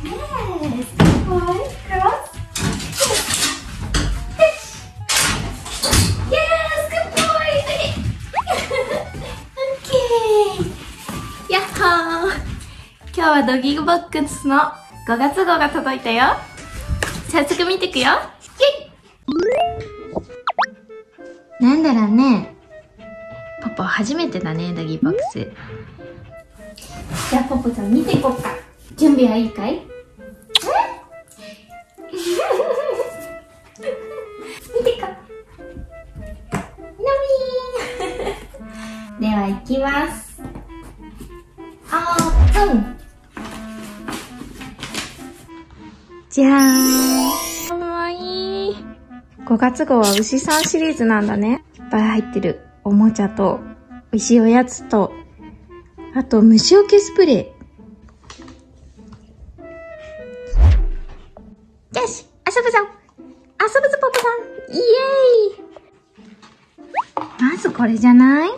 今日はドギーボックスの5月号が届いたよ早速見ていくよなんだろうねポポ初めてだねドギーボックスじゃあポポちゃん見ていこうか準備はいいかいでは行きます。オープンじゃーん。かわいい。5月号は牛さんシリーズなんだね。いっぱい入ってる。おもちゃと美味しいおやつと。あと虫除けスプレー。よし遊ぶぞ。遊ぶぞポポさん。イエーイ。まずこれじゃない？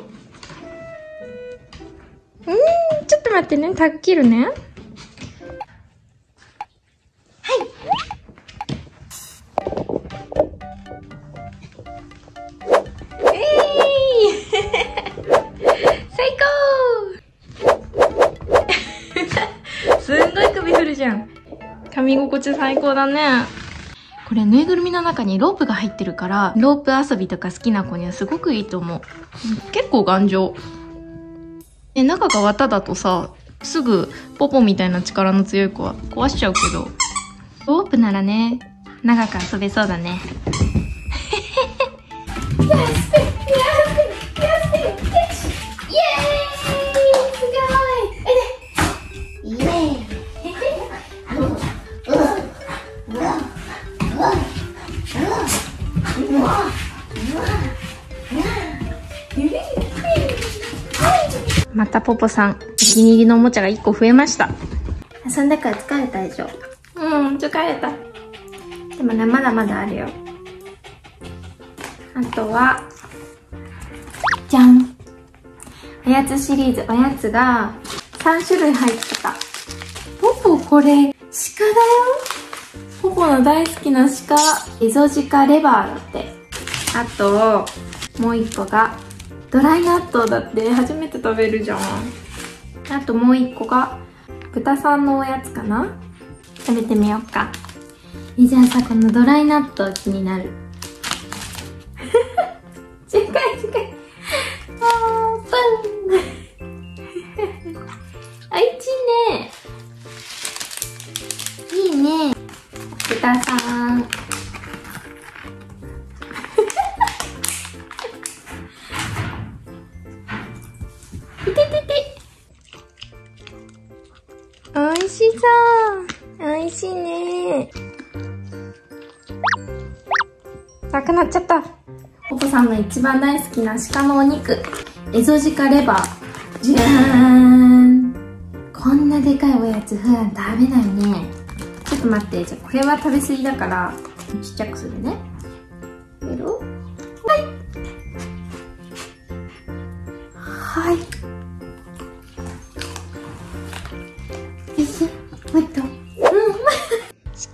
と待ってね。タグ切るね。はい。えい 最高 すんごい首振るじゃん。噛み心地最高だね。これぬいぐるみの中にロープが入ってるから、ロープ遊びとか好きな子にはすごくいいと思う。結構頑丈。え、中が綿だとさ、すぐポポみたいな力の強い子は壊しちゃうけど、ロープならね、長く遊べそうだね。またポポさん、お気に入りのおもちゃが1個増えました。遊んだから疲れたでしょ？うん、疲れた。でもね、まだまだあるよ。あとは、じゃんおやつシリーズ、おやつが3種類入ってた。ポポこれ、鹿だよポポの大好きな鹿、エゾジカレバーだって。あと、もう1個が、ドライ納豆だって初めて食べるじゃん。あともう1個が、豚さんのおやつかな？食べてみようか。え、じゃあさ、このドライ納豆気になる。近い近い。オープン あ、いちね。いいね。豚さん。いててて。おいしそう。おいしいね。なくなっちゃった。ポポさんの一番大好きな鹿のお肉。エゾジカレバー。じゃーん。こんなでかいおやつ普段食べないね。ちょっと待って。じゃあこれは食べ過ぎだから、ちっちゃくするね。やろはい。よし、もっと。うん。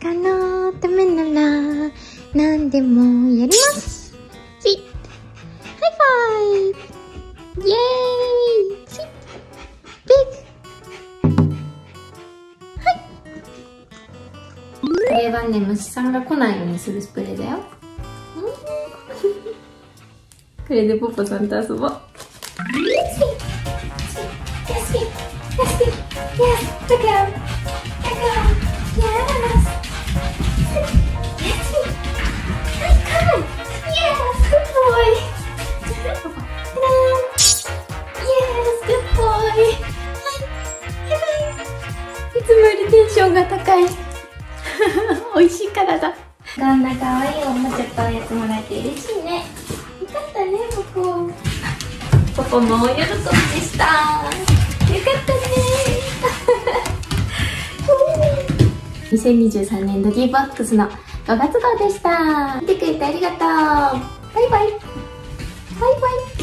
鹿のためなら、何でもやります。しハイファイブイェーイしビッグはい。これはね、虫さんが来ないようにするスプレーだよ。これでポポさんと遊ぼう。Yes, yes, look out, look out, yes. Yes, hi, come, yes, good boy. Ta-da. Yes, good boy. はい、バイバイ。いつもよりテンションが高い。美味しいからだ。こんな可愛いおもちゃとおやつもらえて嬉しいね。よかったね、ポポ。ポポも喜びでし。た2023年ドギーボックスの5月号でした。見てくれてありがとう。バイバイ。バイバイ。